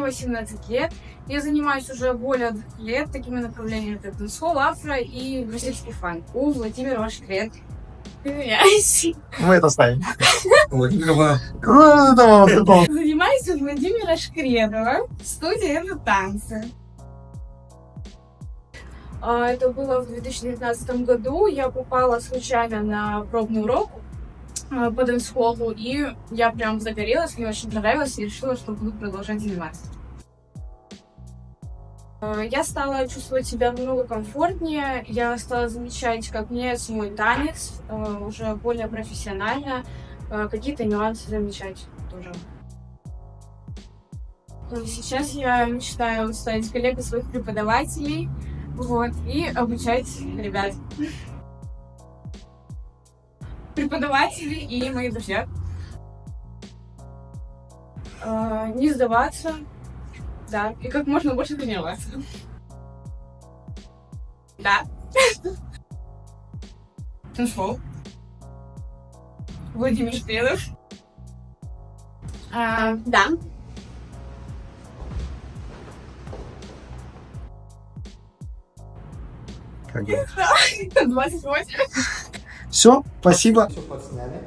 18 лет. Я занимаюсь уже более двух лет такими направлениями, как дэнсхолл, афро и бразильский фанк. У Владимира ваш клиент. Мы это ставим. Владимирова. Занимаюсь у Владимира Шкредова в студии «Это танцы». А, Это было в 2019 году. Я попала случайно на пробный урок а, по дэнс-холлу, и я прям загорелась, мне очень понравилось, и решила, что буду продолжать заниматься. А, Я стала чувствовать себя намного комфортнее, я стала замечать, как меняется мой танец, а, уже более профессионально, какие-то нюансы замечать тоже. Сейчас я мечтаю стать коллегой своих преподавателей, вот, и обучать ребят. Преподаватели и мои друзья. А, Не сдаваться, да, и как можно больше тренироваться. Да. Танцпол. Владимир Шпедов. А, Да. Как бы. 28. Все, спасибо. Все подсняли.